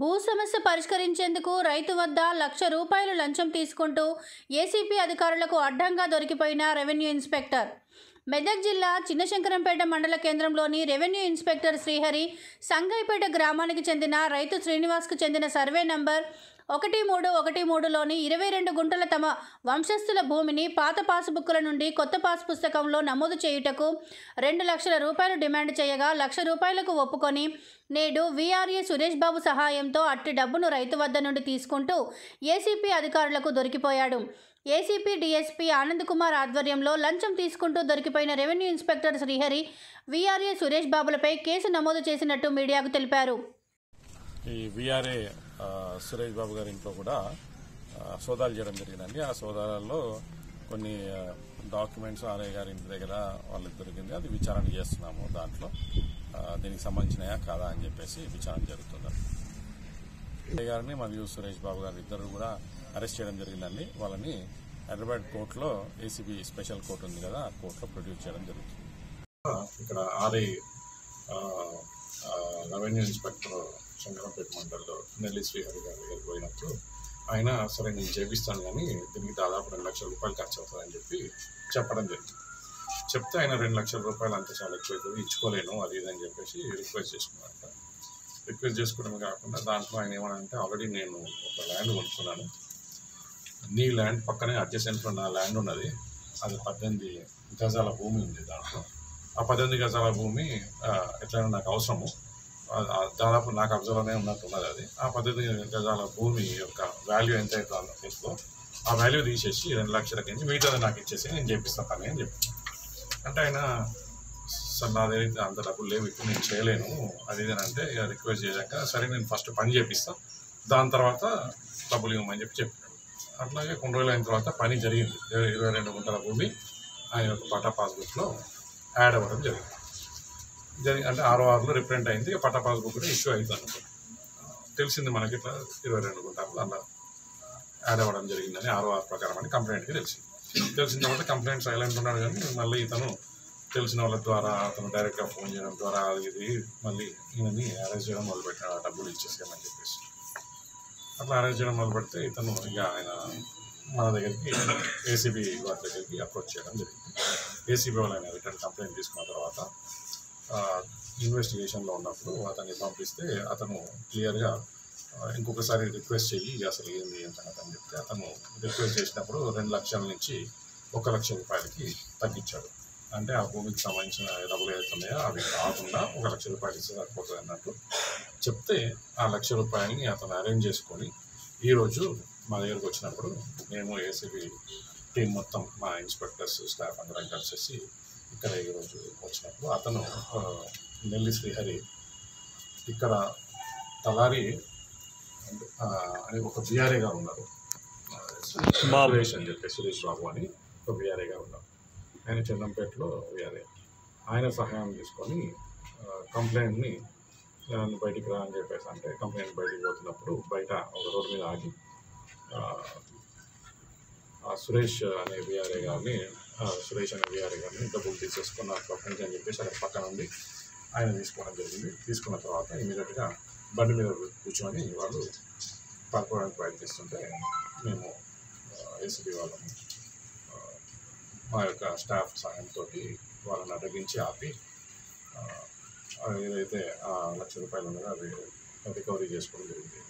భూ సమస్య పరిష్కరించేందుకు రైతు వద్ద లక్ష రూపాయలు లంచం తీసుకుంటూ ఏసీపీ అధికారులకు అడ్డంగా దొరికిపోయిన రెవెన్యూ ఇన్స్పెక్టర్. మెదక్ జిల్లా చిన్నశంకరంపేట మండల కేంద్రంలోని రెవెన్యూ ఇన్స్పెక్టర్ శ్రీహరి సంగైపేట గ్రామానికి చెందిన రైతు శ్రీనివాస్కు చెందిన సర్వే నంబర్ ఒకటి మూడు ఒకటి మూడులోని ఇరవై రెండు గుంటల తమ వంశస్థుల భూమిని పాత పాస్బుక్ల నుండి కొత్త పాస్ పుస్తకంలో నమోదు చేయుటకు రెండు లక్షల రూపాయలు డిమాండ్ చేయగా లక్ష రూపాయలకు ఒప్పుకొని నేడు వీఆర్ఏ సురేష్ బాబు సహాయంతో అట్టి డబ్బును రైతు వద్ద నుండి తీసుకుంటూ ఏసీపీ అధికారులకు దొరికిపోయాడు. ఏసీపీ డీఎస్పీ ఆనంద్ కుమార్ ఆధ్వర్యంలో లంచం తీసుకుంటూ దొరికిపోయిన revenue inspector Srihari VRA Suresh బాబులపై case నమోదు చేసినట్టు మీడియాకు తెలిపారు. ఈ విఆర్ఏ సురేష్ బాబు గారి ఇంట్లో కూడా సోదాలు చేయడం జరిగిందండి. ఆ సోదాలలో కొన్ని డాక్యుమెంట్స్ ఆర్ఏ గారి ఇంటి దగ్గర వాళ్ళకి దొరికింది. అది విచారణ చేస్తున్నాము దాంట్లో. దీనికి సంబంధించినయా కాదా అని చెప్పేసి విచారణ జరుగుతుంది. ఆర్ఐ గారిని మరియు సురేష్ బాబు గారు ఇద్దరు కూడా అరెస్ట్ చేయడం జరిగిందండి. వాళ్ళని హైదరాబాద్ కోర్టులో ఏసీబీ స్పెషల్ కోర్టు ఉంది కదా ఆ కోర్టులో ప్రొడ్యూస్ చేయడం జరుగుతుంది. ఇక్కడ ఆర్ఐ రెవెన్యూ ఇన్స్పెక్టర్ శంకరంపేట మండలిలో నెల్లి శ్రీహరి గారి పోయినప్పుడు ఆయన సరే నేను చేపిస్తాను కానీ దీనికి దాదాపు రెండు లక్షల రూపాయలు ఖర్చు అవుతుందని చెప్పి చెప్పడం జరిగింది. చెప్తే ఆయన రెండు లక్షల రూపాయలు అంత చాలా ఎక్కువ అవుతుంది ఇచ్చుకోలేను అది ఇది అని చెప్పేసి రిక్వెస్ట్ చేసుకున్నారంట. రిక్వెస్ట్ చేసుకోవడం కాకుండా దాంట్లో ఆయన ఏమనంటే ఆల్రెడీ నేను ఒక ల్యాండ్ కొనుక్కున్నాను నీ ల్యాండ్ పక్కనే అడ్జసెంట్లో నా ల్యాండ్ ఉన్నది. అది పద్దెనిమిది గజాల భూమి ఉంది దాంట్లో. ఆ పద్దెనిమిది గజాల భూమి ఎట్లయినా నాకు అవసరము. దాదాపు నాకు అబ్జర్వ్లోనే ఉన్నట్టు ఉన్నది అది. ఆ పద్దెనిమిది గజాల భూమి యొక్క వాల్యూ ఎంత అవుతుందో ఆ వాల్యూ తీసేసి రెండు లక్షల కింద మిగతాది నాకు ఇచ్చేసి నేను చేపిస్తాను పని అని చెప్పి. అంటే ఆయన సార్ నా దగ్గర అంత డబ్బులు లేవు ఇప్పుడు నేను చేయలేను. అది ఏదంటే అంటే ఇక రిక్వెస్ట్ చేశాక సరే నేను ఫస్ట్ పని చేపిస్తాను దాని తర్వాత డబ్బులు ఇవ్వమని చెప్పి చెప్పాను అట్లాగే కొన్ని రోజులు అయిన తర్వాత పని జరిగింది. ఇరవై రెండు గుంటల భూమి ఆయన యొక్క పట్టా పాస్బుక్లో యాడ్ అవ్వడం జరిగింది. జరి అంటే ఆరో ఆరులో రిప్రింట్ అయింది. ఇక పట్టా పాస్బుక్ కూడా ఇష్యూ అవుతుంది తెలిసింది మనకి ఇట్లా ఇరవై రెండు గుంటలు అలా యాడ్ అవ్వడం జరిగిందని ఆరో ఆరు ప్రకారం అని కంప్లైంట్కి తెలిసింది. తెలిసిన తర్వాత కంప్లైంట్ సైలెంట్ ఉన్నాడు కానీ మళ్ళీ ఇతను తెలిసిన వాళ్ళ ద్వారా అతను డైరెక్ట్గా ఫోన్ చేయడం ద్వారా అది ఇది మళ్ళీ ఈయనని అరెస్ట్ చేయడం మొదలుపెట్టాడు. ఆ డబ్బులు ఇచ్చేసామని చెప్పేసి. అట్లా అరెస్ట్ చేయడం మొదలు పెడితే ఇతను ఇక ఆయన మన దగ్గరికి ఏసీబీ వారి దగ్గరికి అప్రోచ్ చేయడం జరిగింది. ఏసీబీ వాళ్ళు ఆయన రిటర్న్ కంప్లైంట్ తీసుకున్న తర్వాత ఇన్వెస్టిగేషన్లో ఉన్నప్పుడు అతన్ని పంపిస్తే అతను క్లియర్గా ఇంకొకసారి రిక్వెస్ట్ చెయ్యి అసలు ఏంది ఎంత అని చెప్తే అతను రిక్వెస్ట్ చేసినప్పుడు రెండు లక్షల నుంచి ఒక లక్ష రూపాయలకి తగ్గించాడు. అంటే ఆ భూమికి సంబంధించిన డబ్బులు ఏదైతే ఉన్నాయో అవి కాకుండా ఒక లక్ష రూపాయలు ఇస్తే సరిపోతుంది అన్నట్టు చెప్తే ఆ లక్ష రూపాయలని అతను అరేంజ్ చేసుకొని ఈరోజు మా దగ్గరకు వచ్చినప్పుడు మేము ఏసీబీ టీం మొత్తం మా ఇన్స్పెక్టర్స్ స్టాఫ్ అందరం కలిసేసి ఇక్కడ ఈరోజు వచ్చినప్పుడు అతను నెల్లి శ్రీహరి ఇక్కడ తలారి అని ఒక బీఆర్ఏ గారు ఉన్నారు. సురేష్ అని చెప్పి సురేష్ బాబు అని ఒక బీఆర్ఏ గారు ఉన్నారు. ఆయన చందంపేటలో బీఆర్ఏ ఆయన సహాయం తీసుకొని కంప్లైంట్ని నన్ను బయటికి రా అని చెప్పేసి అంటే కంప్లైంట్ బయటికి పోతున్నప్పుడు బయట ఒక రోడ్డు మీద ఆగి ఆ, సురేష్ అనే బీఆర్ఏ గారిని సురేష్ అనే బీఆర్ఏ గారిని డబ్బులు తీసేసుకున్న కంప్లైంట్ అని చెప్పేసి అక్కడ పక్కన ఉండి ఆయన తీసుకోవడం జరిగింది. తీసుకున్న తర్వాత ఇమీడియట్గా బండి మీద కూర్చొని వాళ్ళు పడుకోవడానికి ప్రయత్నిస్తుంటే మేము ఏసీబీ వాళ్ళము మా యొక్క స్టాఫ్ సహాయంతో వాళ్ళని అడ్డగించి ఆపి ఏదైతే లక్ష రూపాయలు ఉన్నాయో అది రికవరీ చేసుకోవడం జరిగింది.